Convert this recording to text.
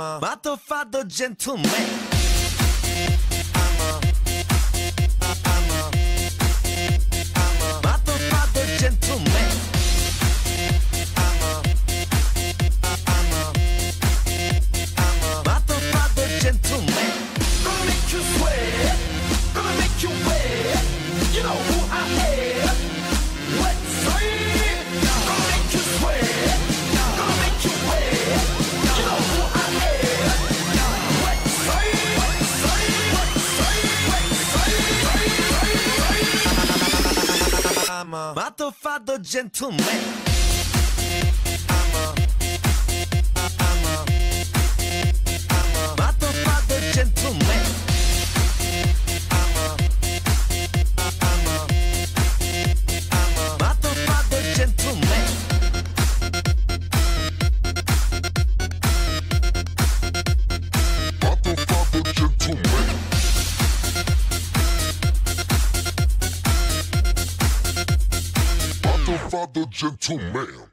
I'm a motherfucker gentleman. I'm Gentleman. Ma tofado gentleman. father gentleman.